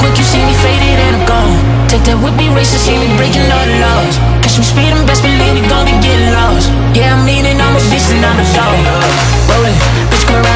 quick, you see me faded and I'm gone. Take that whip, be racing, see me breaking all the laws. Catch me speeding, best believe we gon' be getting lost. Yeah, I'm meaning I'm a beast and I'm a dog. Rolling, bitch, go around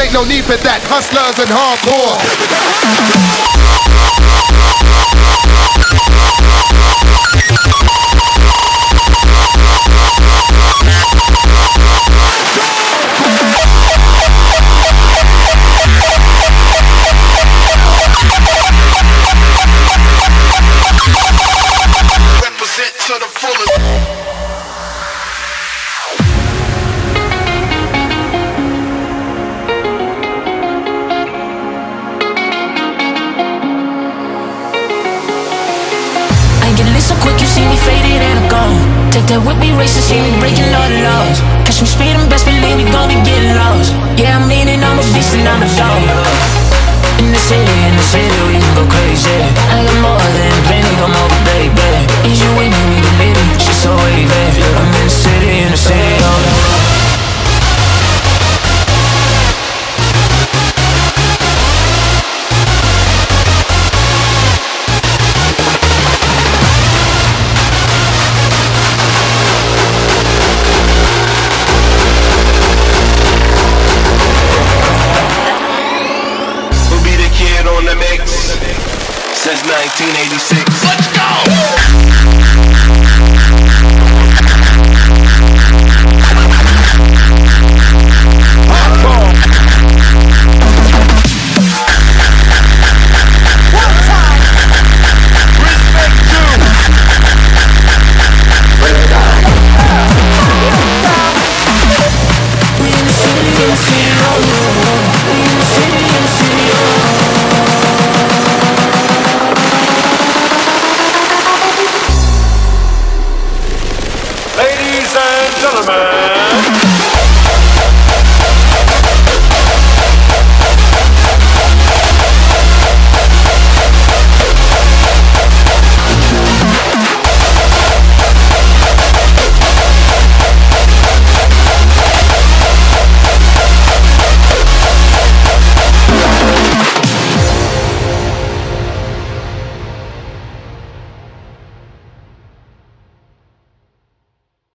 ain't no need for that. Hustlers and hardcore. Represent to the fullest. That whip, be racing, see me breaking all the laws. Catch me speeding, best believe we gon' be getting lost. Yeah, I'm meaning I'm a beast and I'm a dog. In the city, in the city, we can go crazy. I got more than on the mix since 1986. Let's go! gentlemen.